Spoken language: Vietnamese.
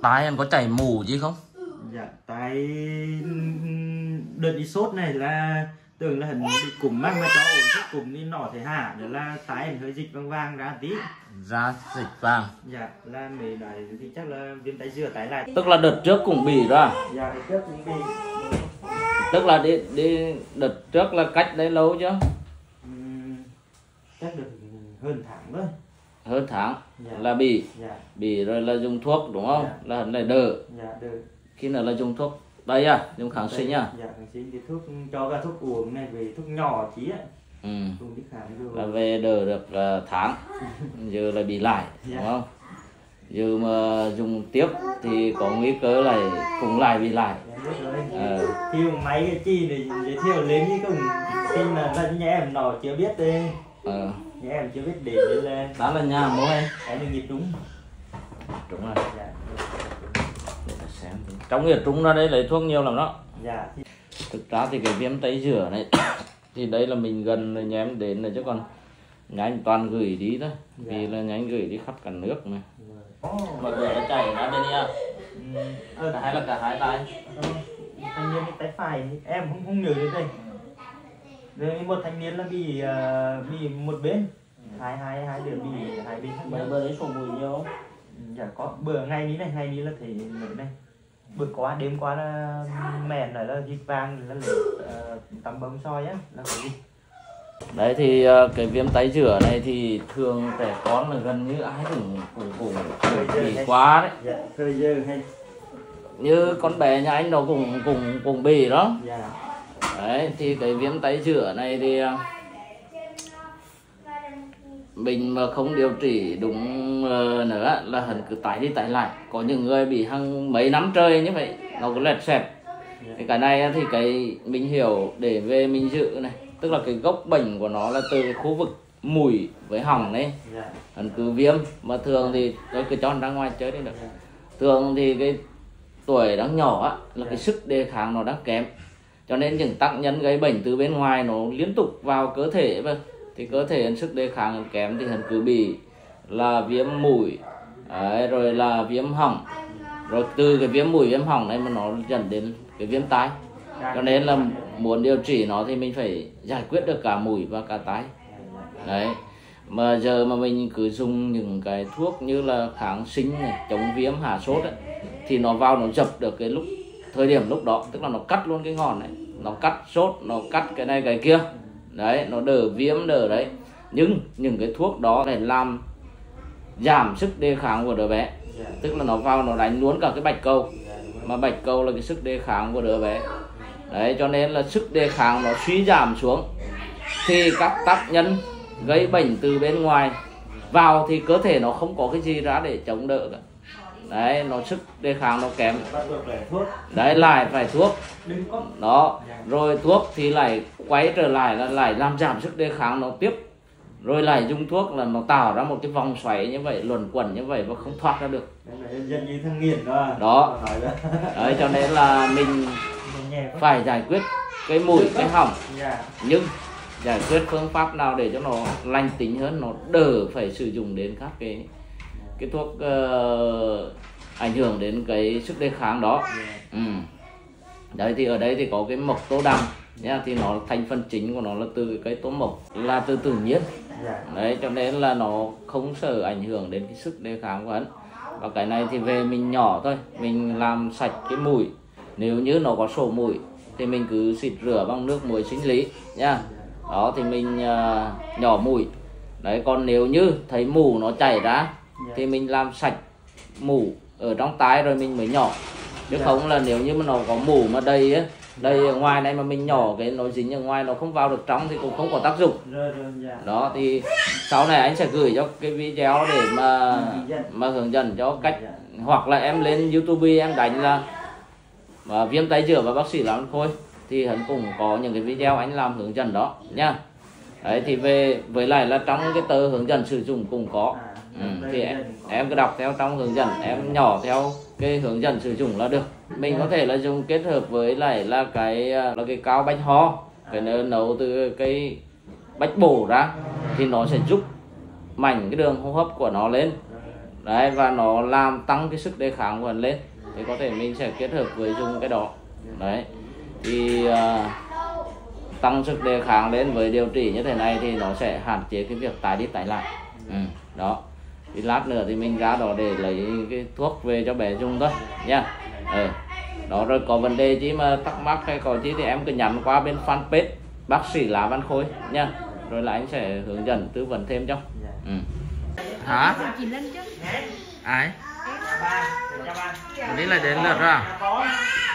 tai em có chảy mù gì không? Dạ tại đợt đi sốt này là tưởng là hình bị cúm mắc mà cho ổn thuốc cúm đi nọ thì hả? Đó là tái hình hơi dịch vàng vàng ra tí. Da dịch vàng dạ là mày đại thì chắc là viêm tay dừa tái lại. Tức là đợt trước cũng bị đó à? dạ thì trước cũng bị. Tức là đi đi đợt trước là cách đấy lâu chưa? Ừm, chắc được hơn tháng rồi hơn tháng Dạ. là bị dạ. Bị rồi là dùng thuốc đúng không? Dạ. là hẳn lại đỡ dạ khi nào là dùng thuốc? Đây à dùng kháng sinh à? Dạ kháng sinh thì thuốc cho cả thuốc uống này về thuốc nhỏ tí á ừ. là về đỡ được uh, tháng. Giờ lại bị lại Dạ. đúng không? Giờ mà dùng tiếp thì có nguy cơ lại cũng lại bị lại. Dạ, rồi. Ờ. khi mà máy cái chi để giới thiệu lên như cùng xin là là nhà em nó chưa biết đi ờ. Nhà em chưa biết để nên là đó là nhà mua em. cái được nhịp đúng đúng rồi. Dạ để ta xem trong nhiệt trúng ra đây lấy thuốc nhiều lắm đó. Dạ thực ra thì cái viêm tay rửa này thì đây là mình gần rồi nhà em đến rồi chứ còn nhánh toàn gửi đi thôi vì là nhánh gửi đi khắp cả nước mà. Mà giờ nó chảy ra bên nha ờ hay là cả hai tay ờ, thanh niên tay phải em không không nhớ đến đây rồi một thanh niên là bị ờ, bị một bên. Hai hai hai đứa bị hai bên khác bữa đấy sổ mùi nhiều không? dạ có. Bữa ngày ní này ngày ní là thấy nổi này. Bữa qua đêm qua là mẹ nói là dịch vàng là lấy uh, tắm bấm soi á là có gì đấy thì ờ, cái viêm tay rửa này thì thường trẻ con là gần như ai cũng cũng cũng, bị quá đấy. Dạ như con bé nhà anh nó cũng cũng cũng bị đó. Dạ đấy thì cái viêm tay rửa này thì ờ, mình mà không điều trị đúng ờ, nữa là hẳn cứ tái đi tái lại. Có những người bị hàng mấy năm trời như vậy nó cứ lẹt xẹp. Thì cái này thì cái mình hiểu để về mình giữ này tức là cái gốc bệnh của nó là từ cái khu vực mũi với họng đấy dạ. Hẳn cứ viêm mà thường thì tôi cứ cho ra ngoài chơi đi được. Thường thì cái tuổi đang nhỏ á là cái sức đề kháng nó đang kém cho nên những tác nhân gây bệnh từ bên ngoài nó liên tục vào cơ thể và thì cơ thể sức đề kháng kém thì hắn cứ bị là viêm mũi đấy, rồi là viêm họng. Rồi từ cái viêm mũi viêm họng này mà nó dẫn đến cái viêm tai. Cho nên là muốn điều trị nó thì mình phải giải quyết được cả mũi và cả tai. Đấy. Mà giờ mà mình cứ dùng những cái thuốc như là kháng sinh này chống viêm hạ sốt ấy, thì nó vào nó dập được cái lúc thời điểm lúc đó, tức là nó cắt luôn cái ngọn này nó cắt sốt, nó cắt cái này, cái kia. Đấy, nó đỡ viêm, đỡ đấy. Nhưng những cái thuốc đó để làm giảm sức đề kháng của đứa bé. Tức là nó vào, nó đánh luôn cả cái bạch cầu. Mà bạch cầu là cái sức đề kháng của đứa bé. Đấy, cho nên là sức đề kháng nó suy giảm xuống. Thì các tác nhân gây bệnh từ bên ngoài vào thì cơ thể nó không có cái gì ra để chống đỡ cả đấy nó sức đề kháng nó kém. Đấy lại phải thuốc. Đó rồi thuốc thì lại quay trở lại là lại làm giảm sức đề kháng nó tiếp. Rồi lại dùng thuốc là nó tạo ra một cái vòng xoáy như vậy luẩn quẩn như vậy và không thoát ra được. Dân như thằng nghiền đó. Đó. đấy cho nên là mình phải giải quyết cái mũi cái họng. Dạ. Nhưng giải quyết phương pháp nào để cho nó lành tính hơn nó đỡ phải sử dụng đến các cái cái thuốc ờ, ảnh hưởng đến cái sức đề kháng đó. Ừ. đấy thì ở đây thì có cái mộc tô đằng nhá thì nó thành phần chính của nó là từ cái tô mộc là từ tự nhiên. Dạ. Đấy cho nên là nó không sợ ảnh hưởng đến cái sức đề kháng của hắn. Và cái này thì về mình nhỏ thôi mình làm sạch cái mũi nếu như nó có sổ mũi thì mình cứ xịt rửa bằng nước muối sinh lý nha đó thì mình à, nhỏ mũi đấy còn nếu như thấy mù nó chảy ra thì mình làm sạch mù ở trong tai rồi mình mới nhỏ. Chứ Dạ. không là nếu như mà nó có mù mà đầy á đầy ở ngoài này mà mình nhỏ cái nó dính ở ngoài nó không vào được trong thì cũng không có tác dụng. Rồi rồi dạ. Đó thì sau này anh sẽ gửi cho cái video để mà mà hướng dẫn cho cách Dạ. hoặc là em lên youtube em đánh là mà viêm tay giữa và bác sĩ làm khôi thì hắn cũng có những cái video anh làm hướng dẫn đó nha. Đấy thì về với lại là trong cái tờ hướng dẫn sử dụng cũng có. À, ừ, thì em, em cứ đọc theo trong hướng dẫn em nhỏ theo cái hướng dẫn sử dụng là được. Mình có thể là dùng kết hợp với lại là cái à, là cái cao bách ho cái nấu- nấu từ cái bách bổ ra thì nó sẽ giúp mảnh cái đường hô hấp của nó lên. Đấy và nó làm tăng cái sức đề kháng của hắn lên. Thì có thể mình sẽ kết hợp với dùng cái đó. Đấy thì uh, tăng sức đề kháng lên với điều trị như thế này thì nó sẽ hạn chế cái việc tái đi tái lại. Ừ, đó thì lát nữa thì mình ra đó để lấy cái thuốc về cho bé dùng thôi nha. Ừ. đó rồi có vấn đề gì mà thắc mắc hay có gì thì em cứ nhắn qua bên fanpage bác sĩ lá văn khôi nha. Rồi là anh sẽ hướng dẫn tư vấn thêm cho. Ừ. hả? Chứ. Ai? Đi là đến lượt Có. nhưng